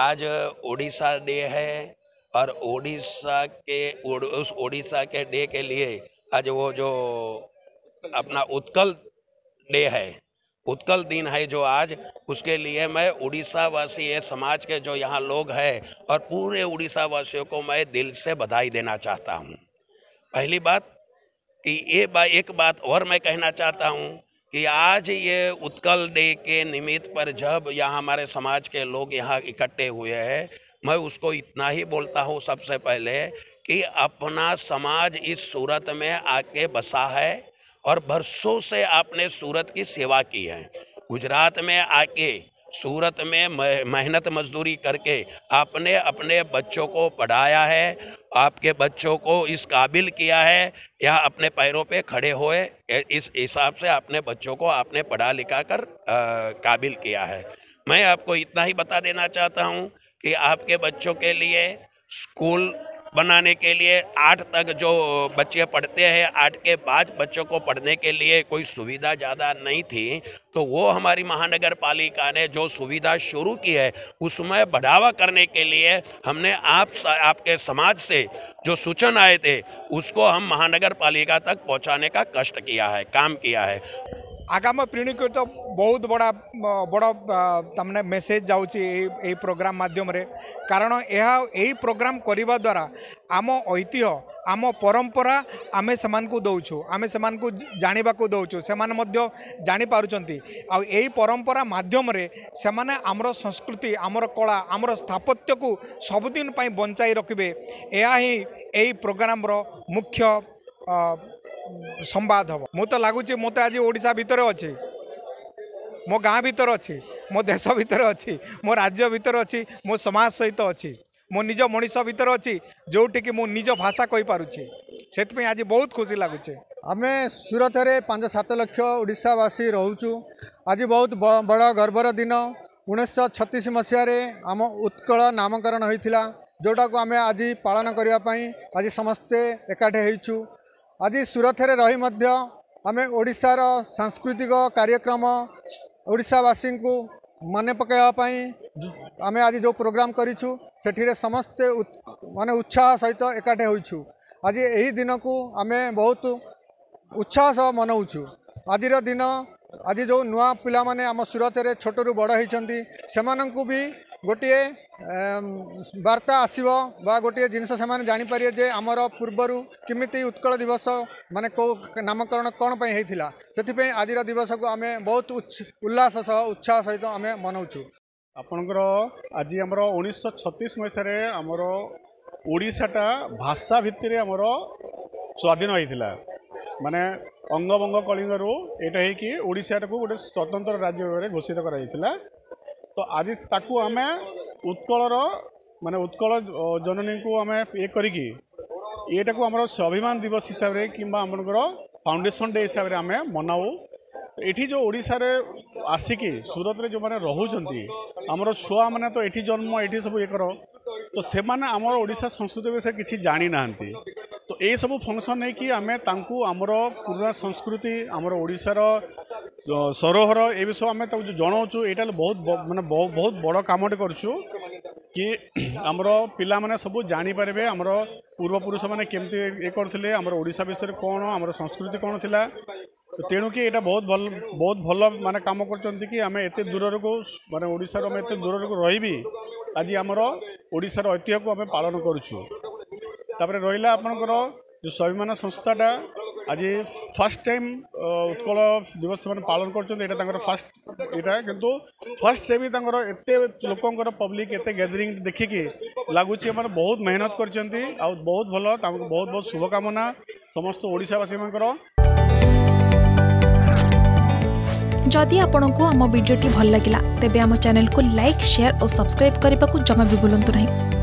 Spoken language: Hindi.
आज उड़ीसा डे है और ओडिशा के उस ओडिशा के डे के लिए आज वो जो अपना उत्कल डे है उत्कल दिन है जो आज उसके लिए मैं उड़ीसा वासी है समाज के जो यहाँ लोग हैं और पूरे उड़ीसा वासियों को मैं दिल से बधाई देना चाहता हूँ पहली बात कि ये बा, एक बात और मैं कहना चाहता हूँ कि आज ये उत्कल डे के निमित्त पर जब यहाँ हमारे समाज के लोग यहाँ इकट्ठे हुए हैं मैं उसको इतना ही बोलता हूँ सबसे पहले कि अपना समाज इस सूरत में आके बसा है और बरसों से आपने सूरत की सेवा की है गुजरात में आके सूरत में मेहनत मजदूरी करके आपने अपने बच्चों को पढ़ाया है आपके बच्चों को इस काबिल किया है या अपने पैरों पे खड़े हुए इस हिसाब से अपने बच्चों को आपने पढ़ा लिखा कर काबिल किया है मैं आपको इतना ही बता देना चाहता हूँ कि आपके बच्चों के लिए स्कूल बनाने के लिए आठ तक जो बच्चे पढ़ते हैं आठ के बाद बच्चों को पढ़ने के लिए कोई सुविधा ज़्यादा नहीं थी तो वो हमारी महानगर पालिका ने जो सुविधा शुरू की है उसमें बढ़ावा करने के लिए हमने आप आपके समाज से जो सूचन आए थे उसको हम महानगर पालिका तक पहुँचाने का कष्ट किया है काम किया है आगाम पीढ़ी को तो बहुत बड़ा बड़ तमें मेसेज जाऊँगी प्रोग्राम मध्यम कारण यह प्रोग्राम करने द्वारा आम ऐतिह आम परंपरा आम से दौचु आम से जानवा दौचु से जापार आई परंपरा मध्यम से आमर संस्कृति आमर कला आमर स्थापत्य को सबुदिन बंचाई रखिए यही प्रोग्राम मुख्य ସମ୍ବାଦ ହେବ ମୁଁ ତ ଲାଗୁଛି ମୁଁ ତ ଆଜି ଓଡ଼ିଶା ଭିତରେ ଅଛି ମୋ ଗାଁ ଭିତରେ ଅଛି ମୋ ଦେଶ ଭିତରେ ଅଛି ମୋ ରାଜ୍ୟ ଭିତରେ ଅଛି ମୋ ସମାଜ ସହିତ ଅଛି ମୋ ନିଜ ମଣିଷ ଭିତରେ ଅଛି ଯେଉଁଠିକି ମୁଁ ନିଜ ଭାଷା କହିପାରୁଛି ସେଥିପାଇଁ ଆଜି ବହୁତ ଖୁସି ଲାଗୁଛି ଆମେ ସୁରତରେ ପାଞ୍ଚ ସାତ ଲକ୍ଷ ଓଡ଼ିଶାବାସୀ ରହୁଛୁ ଆଜି ବହୁତ ବଡ଼ ଗର୍ବର ଦିନ ଉଣେଇଶହ ଛତିଶ ମସିହାରେ ଆମ ଉତ୍କଳ ନାମକରଣ ହୋଇଥିଲା ଯେଉଁଟାକୁ ଆମେ ଆଜି ପାଳନ କରିବା ପାଇଁ ଆଜି ସମସ୍ତେ ଏକାଠି ହେଇଛୁ ଆଜି ସୁରତରେ ରହି ମଧ୍ୟ ଆମେ ଓଡ଼ିଶାର ସାଂସ୍କୃତିକ କାର୍ଯ୍ୟକ୍ରମ ଓଡ଼ିଶାବାସୀଙ୍କୁ ମନେ ପକାଇବା ପାଇଁ ଆମେ ଆଜି ଯେଉଁ ପ୍ରୋଗ୍ରାମ କରିଛୁ ସେଠିରେ ସମସ୍ତେ ମାନେ ଉତ୍ସାହ ସହିତ ଏକାଠି ହୋଇଛୁ ଆଜି ଏହି ଦିନକୁ ଆମେ ବହୁତ ଉତ୍ସାହ ସହ ମନାଉଛୁ ଆଜିର ଦିନ ଆଜି ଯେଉଁ ନୂଆ ପିଲାମାନେ ଆମ ସୁରତରେ ଛୋଟରୁ ବଡ଼ ହୋଇଛନ୍ତି ସେମାନଙ୍କୁ ବି ଗୋଟିଏ ବାର୍ତ୍ତା ଆସିବ ବା ଗୋଟିଏ ଜିନିଷ ସେମାନେ ଜାଣିପାରିବେ ଯେ ଆମର ପୂର୍ବରୁ କେମିତି ଉତ୍କଳ ଦିବସ ମାନେ କେଉଁ ନାମକରଣ କ'ଣ ପାଇଁ ହେଇଥିଲା ସେଥିପାଇଁ ଆଜିର ଦିବସକୁ ଆମେ ବହୁତ ଉଲ୍ଲାସ ସହ ଉତ୍ସାହ ସହିତ ଆମେ ମନାଉଛୁ ଆପଣଙ୍କର ଆଜି ଆମର ଉଣେଇଶହ ଛତିଶ ମସିହାରେ ଆମର ଓଡ଼ିଶାଟା ଭାଷା ଭିତ୍ତିରେ ଆମର ସ୍ୱାଧୀନ ହେଇଥିଲା ମାନେ ଅଙ୍ଗବଙ୍ଗ କଳିଙ୍ଗରୁ ଏଇଟା ହେଇକି ଓଡ଼ିଶାଟାକୁ ଗୋଟେ ସ୍ୱତନ୍ତ୍ର ରାଜ୍ୟ ଭାବରେ ଘୋଷିତ କରାଯାଇଥିଲା ତ ଆଜି ତାକୁ ଆମେ ଉତ୍କଳର ମାନେ ଉତ୍କଳ ଜନନୀଙ୍କୁ ଆମେ ଇଏ କରିକି ଇଏଟାକୁ ଆମର ସ୍ୱାଭିମାନ ଦିବସ ହିସାବରେ କିମ୍ବା ଆମର ଫାଉଣ୍ଡେସନ୍ ଡେ ହିସାବରେ ଆମେ ମନାଉ ଏଠି ଯେଉଁ ଓଡ଼ିଶାରେ ଆସିକି ସୁରତରେ ଯେଉଁମାନେ ରହୁଛନ୍ତି ଆମର ଛୁଆମାନେ ତ ଏଠି ଜନ୍ମ ଏଠି ସବୁ ଇଏ କର ତ ସେମାନେ ଆମର ଓଡ଼ିଶା ସଂସ୍କୃତି ବିଷୟରେ କିଛି ଜାଣିନାହାନ୍ତି ତ ଏସବୁ ଫଙ୍କସନ୍ ନେଇକି ଆମେ ତାଙ୍କୁ ଆମର ପୁରୁଣା ସଂସ୍କୃତି ଆମର ଓଡ଼ିଶାର সরোহর এ বিষয়ে আমি তাকে জনাওছু এটা বহু মানে বহু বড় কামটে করছু কি আমার পিলা মানে সবু জাঁপারে আমার পূর্বপুরুষ মানে কেমতি ইয়ে করলে আমার ওড়শা বিষয়ে কোণ আমার সংস্কৃতি কোণ লা তেণুকি এটা বহু ভাল বহু ভাল মানে কাম করছেন কি আমি এত দূররক মানে ওড়শার আমি এত দূররক রহবি আজ আমার ওড়শার ঐতিহ্যকে আমি পালন করছু তাপরে রহলা আপনার যে স্বাভিমান সংস্থাটা আজ ফার্স্ট টাইম উৎকল দিবস সে পালন করছেন এটা তাঁর ফার্স্ট এটা কিন্তু ফার্স্টে বি তাঁর এত লোকর পব্লিক এত গ্যাদরিং দেখিকি লাগুছে এমনি বহু মেহনত করছেন আহত ভাল তাঁর বহু বহু শুভকামনা সমস্ত ওড়শাবাসী মানকর যদি আপনার আমার ভিডিওটি ভাল লাগিলা তেবে আমার চ্যানেলকে লাইক সেয়ার ও সবসক্রাইব করা জমা বি ভুলতু না